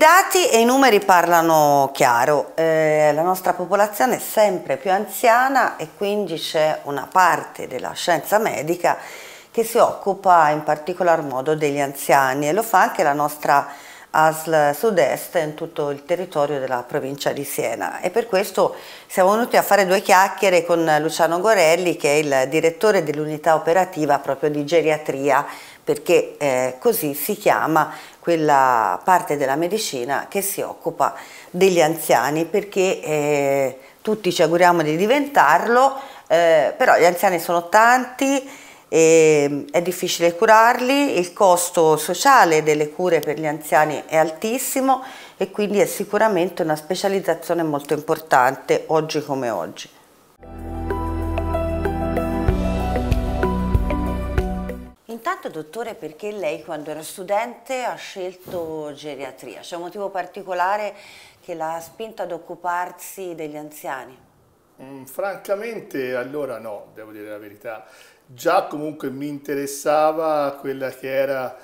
dati e i numeri parlano chiaro, eh, la nostra popolazione è sempre più anziana e quindi c'è una parte della scienza medica che si occupa in particolar modo degli anziani e lo fa anche la nostra ASL Sud-Est in tutto il territorio della provincia di Siena. E per questo siamo venuti a fare due chiacchiere con Luciano Gorelli che è il direttore dell'unità operativa proprio di geriatria perché eh, così si chiama quella parte della medicina che si occupa degli anziani perché eh, tutti ci auguriamo di diventarlo eh, però gli anziani sono tanti e è difficile curarli, il costo sociale delle cure per gli anziani è altissimo e quindi è sicuramente una specializzazione molto importante oggi come oggi. Intanto dottore perché lei quando era studente ha scelto geriatria? C'è un motivo particolare che l'ha spinto ad occuparsi degli anziani? Mm, francamente allora no, devo dire la verità già comunque mi interessava quella che era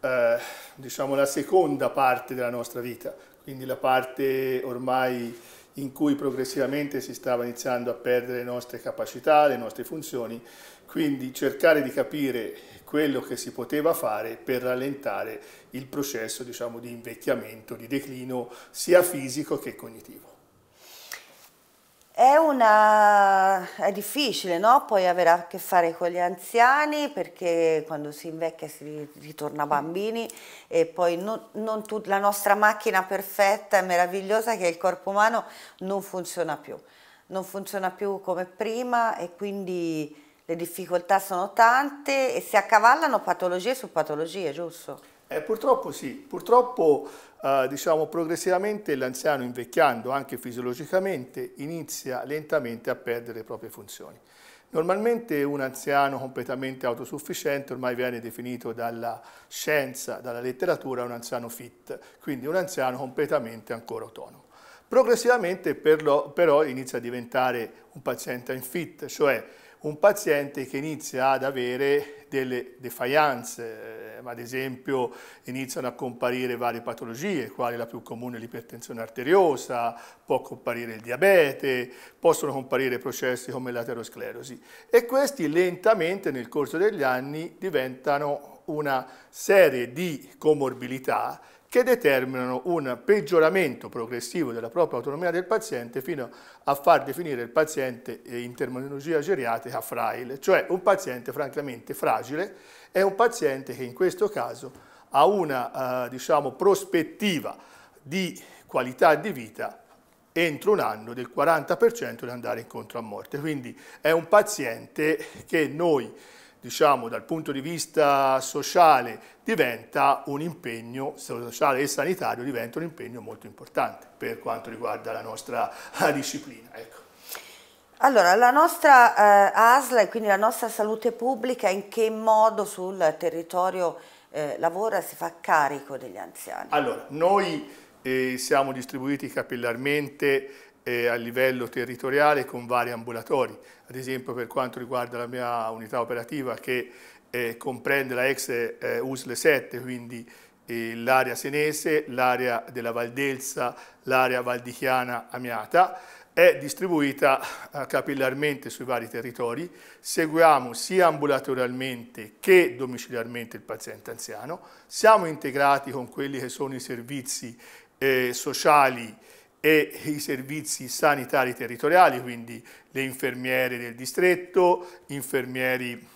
eh, diciamo la seconda parte della nostra vita, quindi la parte ormai in cui progressivamente si stava iniziando a perdere le nostre capacità, le nostre funzioni, quindi cercare di capire quello che si poteva fare per rallentare il processo diciamo, di invecchiamento, di declino sia fisico che cognitivo. È, una... è difficile no? poi avere a che fare con gli anziani perché quando si invecchia si ritorna bambini e poi non, non la nostra macchina perfetta e meravigliosa che è il corpo umano non funziona più, non funziona più come prima e quindi le difficoltà sono tante e si accavallano patologie su patologie, giusto? Eh, purtroppo sì, purtroppo eh, diciamo, progressivamente l'anziano invecchiando anche fisiologicamente inizia lentamente a perdere le proprie funzioni. Normalmente un anziano completamente autosufficiente ormai viene definito dalla scienza, dalla letteratura, un anziano fit, quindi un anziano completamente ancora autonomo. Progressivamente però inizia a diventare un paziente infit, cioè un paziente che inizia ad avere delle defianze, eh, ad esempio iniziano a comparire varie patologie, quali la più comune l'ipertensione arteriosa, può comparire il diabete, possono comparire processi come l'aterosclerosi. E questi lentamente nel corso degli anni diventano una serie di comorbilità che determinano un peggioramento progressivo della propria autonomia del paziente fino a far definire il paziente in terminologia geriatrica fraile, cioè un paziente francamente fragile è un paziente che in questo caso ha una eh, diciamo, prospettiva di qualità di vita entro un anno del 40% di andare incontro a morte. Quindi è un paziente che noi diciamo, dal punto di vista sociale diventa un impegno, sociale e sanitario diventa un impegno molto importante per quanto riguarda la nostra disciplina. Ecco. Allora, la nostra eh, ASLA e quindi la nostra salute pubblica in che modo sul territorio eh, lavora e si fa carico degli anziani? Allora, noi eh, siamo distribuiti capillarmente eh, a livello territoriale con vari ambulatori, ad esempio per quanto riguarda la mia unità operativa che eh, comprende la ex eh, USLE 7, quindi eh, l'area senese, l'area della Valdelsa, l'area valdichiana Amiata, è distribuita eh, capillarmente sui vari territori, seguiamo sia ambulatorialmente che domiciliarmente il paziente anziano, siamo integrati con quelli che sono i servizi eh, sociali e i servizi sanitari territoriali, quindi le infermiere del distretto, infermieri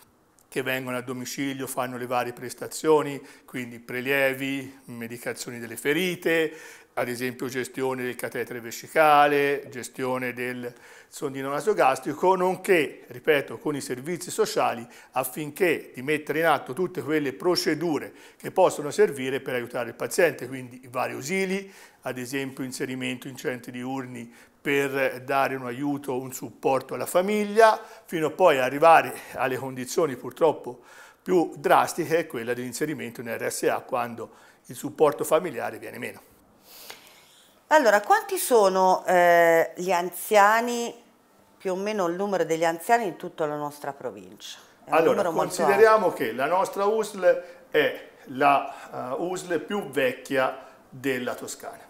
che vengono a domicilio, fanno le varie prestazioni, quindi prelievi, medicazioni delle ferite, ad esempio gestione del catetere vescicale, gestione del sondino nasogastrico, nonché, ripeto, con i servizi sociali affinché di mettere in atto tutte quelle procedure che possono servire per aiutare il paziente, quindi i vari ausili, ad esempio inserimento in centri diurni per dare un aiuto, un supporto alla famiglia, fino a poi arrivare alle condizioni purtroppo più drastiche, quella dell'inserimento in RSA quando il supporto familiare viene meno. Allora, quanti sono eh, gli anziani, più o meno il numero degli anziani in tutta la nostra provincia? Allora, consideriamo che la nostra USL è la uh, USL più vecchia della Toscana.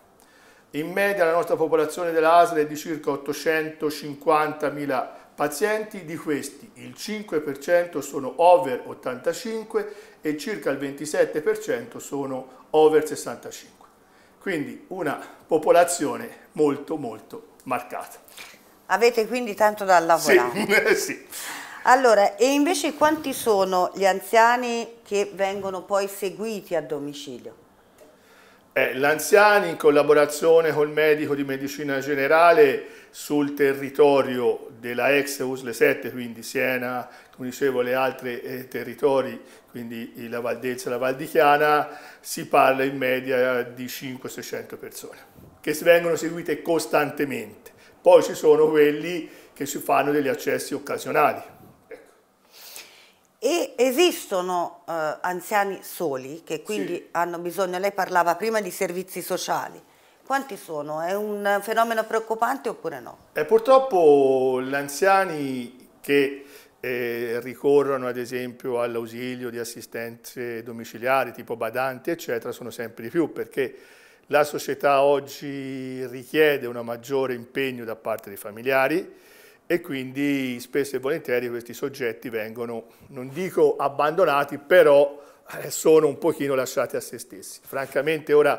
In media la nostra popolazione della ASL è di circa 850.000 pazienti, di questi il 5% sono over 85 e circa il 27% sono over 65. Quindi una popolazione molto molto marcata. Avete quindi tanto da lavorare. Sì, sì. Allora, e invece quanti sono gli anziani che vengono poi seguiti a domicilio? Eh, L'anziani in collaborazione col medico di medicina generale sul territorio della ex USLE 7, quindi Siena, come dicevo, le altre eh, territori, quindi la Valdelsa e la Val di Chiana, si parla in media di 500-600 persone che vengono seguite costantemente. Poi ci sono quelli che si fanno degli accessi occasionali, e esistono eh, anziani soli che quindi sì. hanno bisogno, lei parlava prima di servizi sociali, quanti sono? È un fenomeno preoccupante oppure no? Eh, purtroppo gli anziani che eh, ricorrono ad esempio all'ausilio di assistenze domiciliari tipo badanti eccetera sono sempre di più perché la società oggi richiede un maggiore impegno da parte dei familiari e quindi spesso e volentieri questi soggetti vengono, non dico abbandonati, però eh, sono un pochino lasciati a se stessi. Francamente ora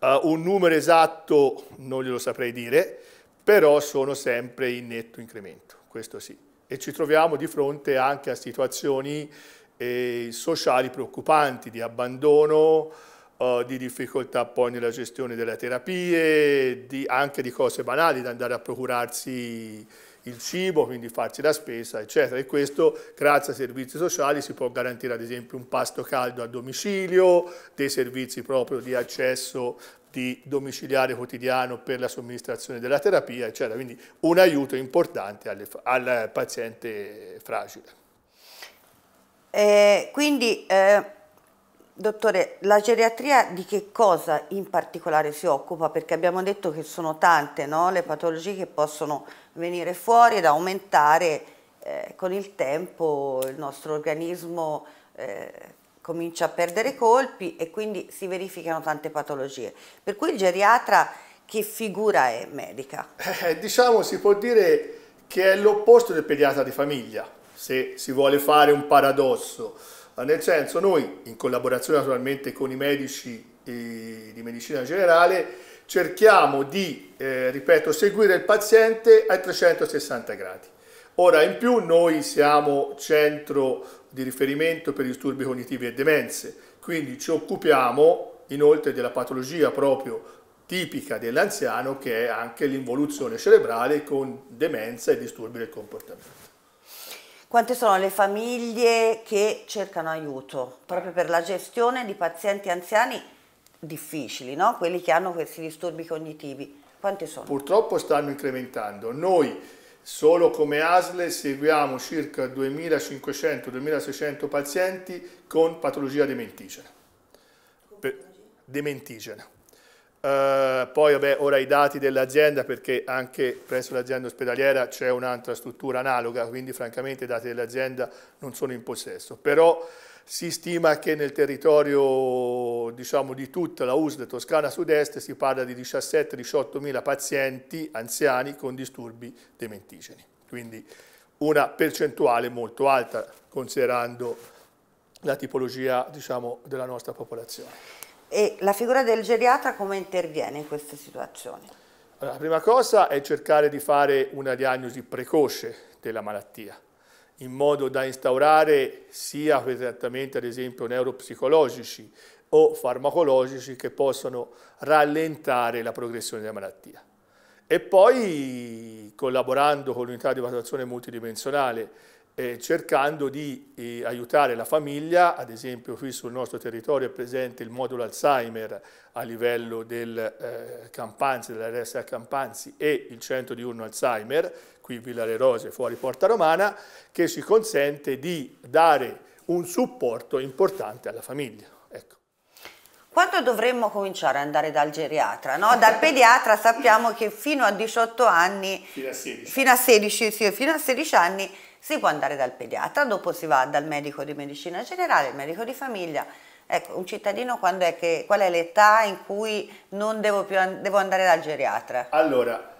uh, un numero esatto non glielo saprei dire, però sono sempre in netto incremento, questo sì. E ci troviamo di fronte anche a situazioni eh, sociali preoccupanti, di abbandono, uh, di difficoltà poi nella gestione delle terapie, di, anche di cose banali, da andare a procurarsi il cibo, quindi farci la spesa, eccetera. E questo, grazie ai servizi sociali, si può garantire ad esempio un pasto caldo a domicilio, dei servizi proprio di accesso di domiciliare quotidiano per la somministrazione della terapia, eccetera. Quindi un aiuto importante alle, al paziente fragile. Eh, quindi, eh, dottore, la geriatria di che cosa in particolare si occupa? Perché abbiamo detto che sono tante no? le patologie che possono venire fuori ed aumentare eh, con il tempo il nostro organismo eh, comincia a perdere colpi e quindi si verificano tante patologie. Per cui il geriatra che figura è medica? Eh, diciamo si può dire che è l'opposto del pediatra di famiglia, se si vuole fare un paradosso. Nel senso noi, in collaborazione naturalmente con i medici eh, di medicina generale, cerchiamo di, eh, ripeto, seguire il paziente a 360 gradi. Ora, in più noi siamo centro di riferimento per disturbi cognitivi e demenze, quindi ci occupiamo inoltre della patologia proprio tipica dell'anziano che è anche l'involuzione cerebrale con demenza e disturbi del comportamento. Quante sono le famiglie che cercano aiuto proprio per la gestione di pazienti anziani difficili, no? quelli che hanno questi disturbi cognitivi. Quanti sono? Purtroppo stanno incrementando. Noi solo come ASLE seguiamo circa 2500-2600 pazienti con patologia dementigena. dementigena. Uh, poi vabbè, ora i dati dell'azienda perché anche presso l'azienda ospedaliera c'è un'altra struttura analoga, quindi francamente i dati dell'azienda non sono in possesso. Però si stima che nel territorio diciamo, di tutta la USL Toscana Sud-Est si parla di 17-18 mila pazienti anziani con disturbi dementigeni, quindi una percentuale molto alta considerando la tipologia diciamo, della nostra popolazione. E la figura del geriatra come interviene in queste situazioni? Allora, la prima cosa è cercare di fare una diagnosi precoce della malattia in modo da instaurare sia quei trattamenti ad esempio neuropsicologici o farmacologici che possono rallentare la progressione della malattia. E poi collaborando con l'unità di valutazione multidimensionale eh, cercando di eh, aiutare la famiglia, ad esempio qui sul nostro territorio è presente il modulo Alzheimer a livello del eh, Campanzi, dell'RSA Campanzi e il centro diurno Alzheimer, qui Villa Le Rose fuori Porta Romana, che ci consente di dare un supporto importante alla famiglia. Ecco. Quando dovremmo cominciare ad andare dal geriatra? No? Dal pediatra sappiamo che fino a 18 anni, fino a 16, fino a 16, sì, fino a 16 anni si può andare dal pediatra, dopo si va dal medico di medicina generale, il medico di famiglia, Ecco, un cittadino quando è che, qual è l'età in cui non devo più devo andare dal geriatra? Allora,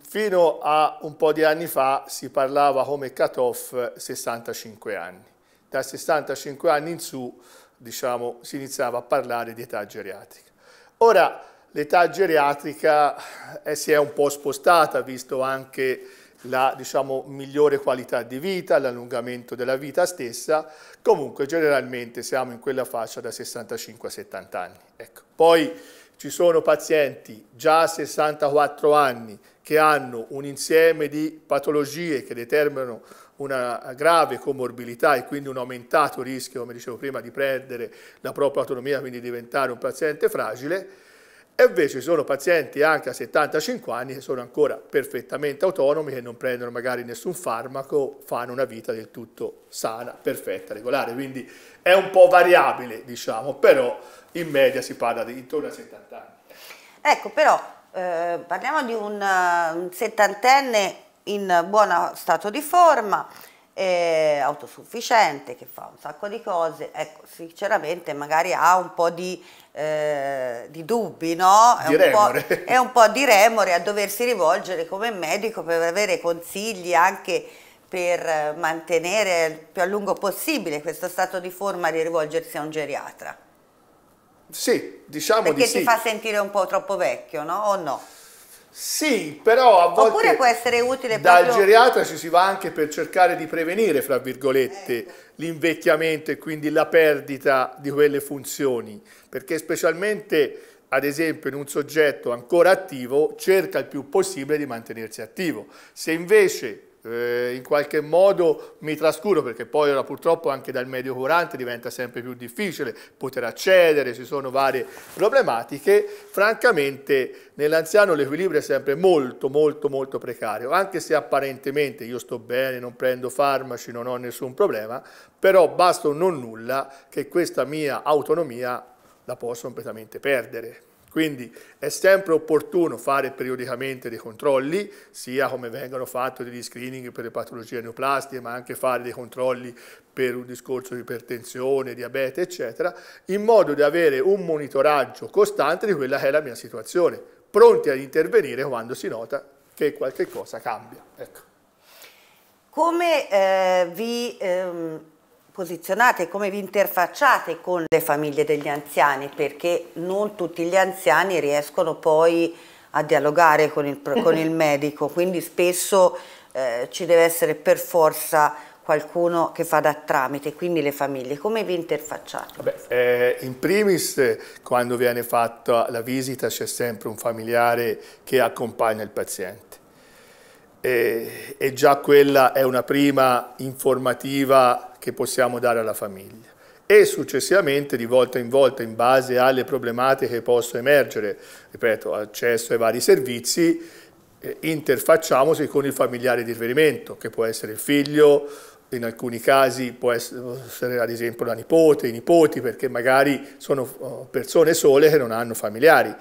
fino a un po' di anni fa si parlava come cut-off 65 anni. Da 65 anni in su, diciamo, si iniziava a parlare di età geriatrica. Ora, l'età geriatrica eh, si è un po' spostata, visto anche la diciamo, migliore qualità di vita, l'allungamento della vita stessa, comunque generalmente siamo in quella fascia da 65 a 70 anni. Ecco. Poi ci sono pazienti già a 64 anni che hanno un insieme di patologie che determinano una grave comorbilità e quindi un aumentato rischio, come dicevo prima, di perdere la propria autonomia, quindi diventare un paziente fragile, e invece sono pazienti anche a 75 anni che sono ancora perfettamente autonomi, che non prendono magari nessun farmaco, fanno una vita del tutto sana, perfetta, regolare. Quindi è un po' variabile, diciamo, però in media si parla di intorno a 70 anni. Ecco, però eh, parliamo di un, un settantenne in buono stato di forma, eh, autosufficiente, che fa un sacco di cose, ecco, sinceramente magari ha un po' di, eh, di dubbi, no? È, un è un po' di remore a doversi rivolgere come medico per avere consigli anche per mantenere il più a lungo possibile questo stato di forma di rivolgersi a un geriatra. Sì, diciamo Perché di sì. Perché ti fa sentire un po' troppo vecchio, no? O no? Sì, però a volte Oppure può essere utile dal proprio... geriatra ci si va anche per cercare di prevenire, fra virgolette, ecco. l'invecchiamento e quindi la perdita di quelle funzioni, perché specialmente ad esempio in un soggetto ancora attivo cerca il più possibile di mantenersi attivo. Se invece eh, in qualche modo mi trascuro perché poi ora purtroppo anche dal medio curante diventa sempre più difficile poter accedere, ci sono varie problematiche, francamente nell'anziano l'equilibrio è sempre molto molto molto precario, anche se apparentemente io sto bene, non prendo farmaci, non ho nessun problema, però basta un non nulla che questa mia autonomia la posso completamente perdere. Quindi è sempre opportuno fare periodicamente dei controlli, sia come vengono fatti degli screening per le patologie neoplastiche, ma anche fare dei controlli per un discorso di ipertensione, diabete, eccetera, in modo da avere un monitoraggio costante di quella che è la mia situazione, pronti ad intervenire quando si nota che qualche cosa cambia. Ecco. Come eh, vi... Ehm posizionate, come vi interfacciate con le famiglie degli anziani, perché non tutti gli anziani riescono poi a dialogare con il, con il medico, quindi spesso eh, ci deve essere per forza qualcuno che fa da tramite, quindi le famiglie, come vi interfacciate? Vabbè, eh, in primis quando viene fatta la visita c'è sempre un familiare che accompagna il paziente e, e già quella è una prima informativa che possiamo dare alla famiglia e successivamente di volta in volta in base alle problematiche che possono emergere, ripeto, accesso ai vari servizi, eh, interfacciamoci con il familiare di riferimento, che può essere il figlio, in alcuni casi può essere ad esempio la nipote, i nipoti, perché magari sono oh, persone sole che non hanno familiari.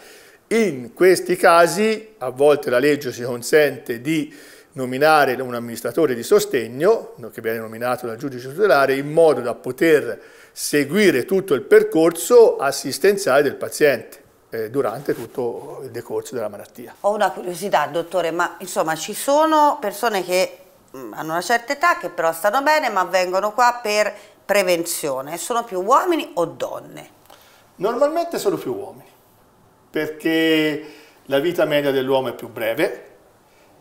In questi casi a volte la legge ci consente di nominare un amministratore di sostegno, che viene nominato dal giudice tutelare, in modo da poter seguire tutto il percorso assistenziale del paziente eh, durante tutto il decorso della malattia. Ho una curiosità, dottore, ma insomma ci sono persone che mm, hanno una certa età, che però stanno bene, ma vengono qua per prevenzione. Sono più uomini o donne? Normalmente sono più uomini, perché la vita media dell'uomo è più breve,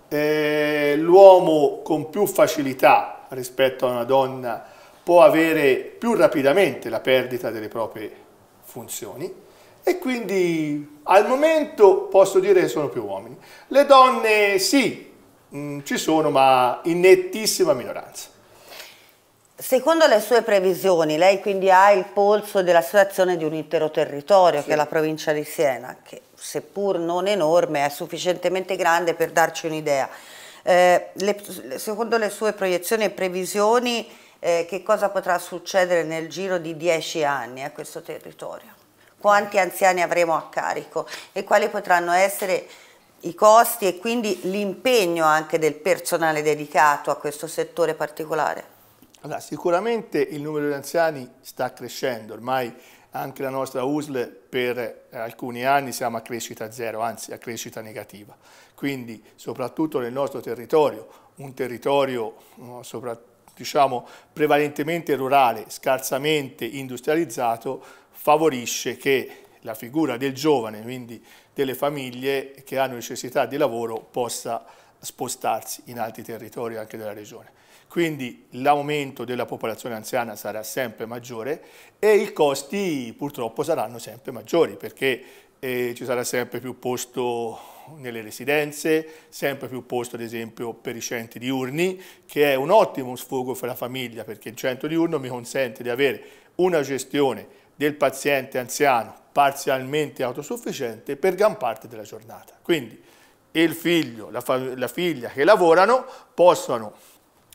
eh, l'uomo con più facilità rispetto a una donna può avere più rapidamente la perdita delle proprie funzioni e quindi al momento posso dire che sono più uomini. Le donne sì, mh, mm, ci sono ma in nettissima minoranza. Secondo le sue previsioni, lei quindi ha il polso della situazione di un intero territorio, sì. che è la provincia di Siena, che seppur non enorme, è sufficientemente grande per darci un'idea. Eh, secondo le sue proiezioni e previsioni, eh, che cosa potrà succedere nel giro di dieci anni a questo territorio? Quanti anziani avremo a carico e quali potranno essere i costi e quindi l'impegno anche del personale dedicato a questo settore particolare? Allora, sicuramente il numero di anziani sta crescendo, ormai anche la nostra USL per alcuni anni siamo a crescita zero, anzi a crescita negativa. Quindi soprattutto nel nostro territorio, un territorio diciamo, prevalentemente rurale, scarsamente industrializzato, favorisce che la figura del giovane, quindi delle famiglie che hanno necessità di lavoro, possa spostarsi in altri territori anche della regione. Quindi l'aumento della popolazione anziana sarà sempre maggiore e i costi purtroppo saranno sempre maggiori perché eh, ci sarà sempre più posto nelle residenze, sempre più posto ad esempio per i centri diurni, che è un ottimo sfogo per la famiglia perché il centro diurno mi consente di avere una gestione del paziente anziano parzialmente autosufficiente per gran parte della giornata. Quindi il figlio, la, la figlia che lavorano possono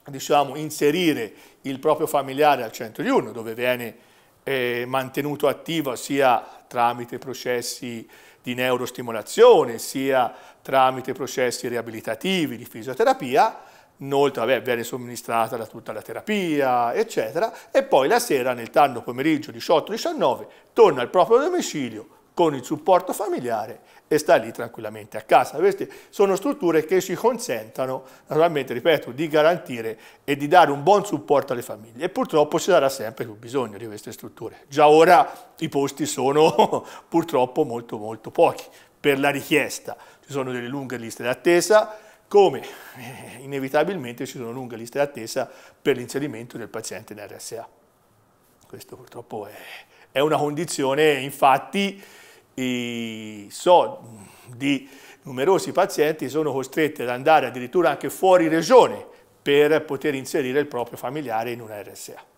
diciamo, inserire il proprio familiare al centro diurno dove viene eh, mantenuto attivo sia tramite processi di neurostimolazione, sia tramite processi riabilitativi di fisioterapia, inoltre vabbè, viene somministrata da tutta la terapia, eccetera, e poi la sera nel tardo pomeriggio 18-19 torna al proprio domicilio con il supporto familiare e sta lì tranquillamente a casa. Queste sono strutture che ci consentono, naturalmente, ripeto, di garantire e di dare un buon supporto alle famiglie e purtroppo ci sarà sempre più bisogno di queste strutture. Già ora i posti sono purtroppo molto molto pochi per la richiesta. Ci sono delle lunghe liste d'attesa, come eh, inevitabilmente ci sono lunghe liste d'attesa per l'inserimento del paziente in RSA. Questo purtroppo è, è una condizione, infatti, so di numerosi pazienti sono costretti ad andare addirittura anche fuori regione per poter inserire il proprio familiare in una RSA.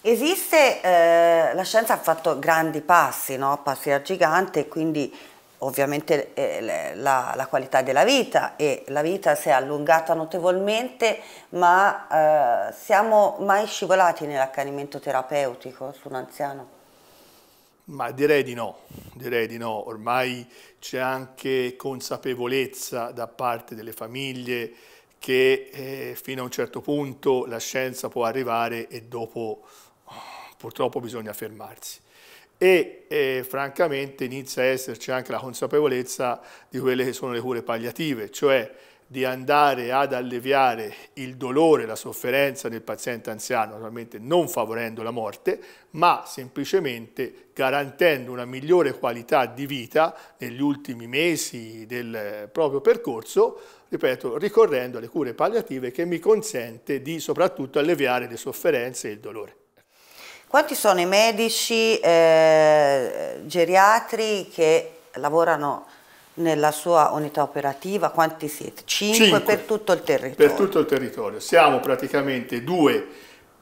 Esiste, eh, la scienza ha fatto grandi passi, no? passi da gigante, quindi ovviamente eh, la, la, qualità della vita e la vita si è allungata notevolmente, ma eh, siamo mai scivolati nell'accanimento terapeutico su un anziano? Ma direi di no, direi di no. Ormai c'è anche consapevolezza da parte delle famiglie che eh, fino a un certo punto la scienza può arrivare e dopo purtroppo bisogna fermarsi. E eh, francamente inizia a esserci anche la consapevolezza di quelle che sono le cure palliative, cioè di andare ad alleviare il dolore, la sofferenza del paziente anziano, naturalmente non favorendo la morte, ma semplicemente garantendo una migliore qualità di vita negli ultimi mesi del proprio percorso, ripeto, ricorrendo alle cure palliative che mi consente di soprattutto alleviare le sofferenze e il dolore. Quanti sono i medici eh, geriatri che lavorano nella sua unità operativa, quanti siete? Cinque, Cinque, per tutto il territorio? Per tutto il territorio, siamo praticamente due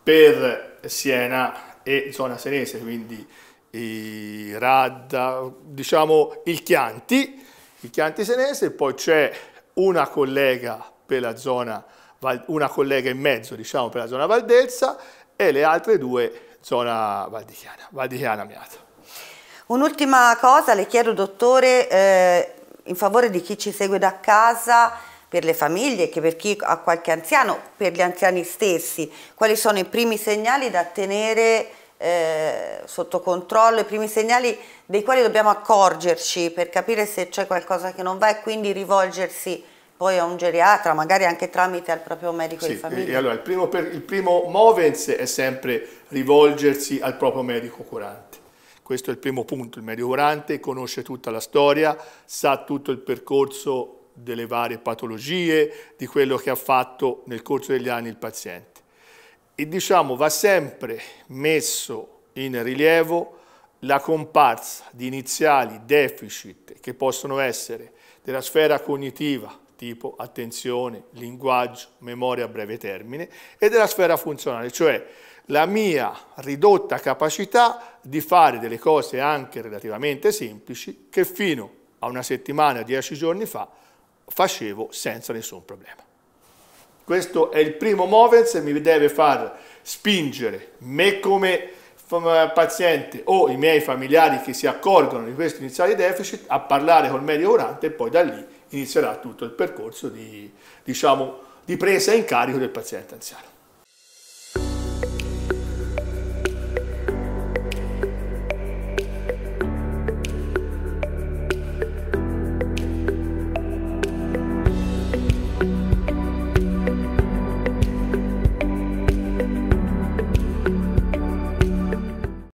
per Siena e zona senese, quindi Radda, diciamo il Chianti, il Chianti senese, poi c'è una collega per la zona, una collega e mezzo diciamo per la zona Valdelsa e le altre due zona Valdichiana, Valdichiana Miato. Un'ultima cosa, le chiedo dottore, eh, in favore di chi ci segue da casa, per le famiglie, che per chi ha qualche anziano, per gli anziani stessi, quali sono i primi segnali da tenere eh, sotto controllo, i primi segnali dei quali dobbiamo accorgerci per capire se c'è qualcosa che non va e quindi rivolgersi poi a un geriatra, magari anche tramite al proprio medico sì, di famiglia. Allora, il primo, per, il primo movens è sempre rivolgersi al proprio medico curante. Questo è il primo punto, il medico curante conosce tutta la storia, sa tutto il percorso delle varie patologie, di quello che ha fatto nel corso degli anni il paziente. E diciamo va sempre messo in rilievo la comparsa di iniziali deficit che possono essere della sfera cognitiva, tipo attenzione, linguaggio, memoria a breve termine, e della sfera funzionale, cioè la mia ridotta capacità di fare delle cose anche relativamente semplici che fino a una settimana, dieci giorni fa, facevo senza nessun problema. Questo è il primo movens e mi deve far spingere me come paziente o i miei familiari che si accorgono di questi iniziali deficit a parlare col medico curante e poi da lì inizierà tutto il percorso di, diciamo, di presa in carico del paziente anziano.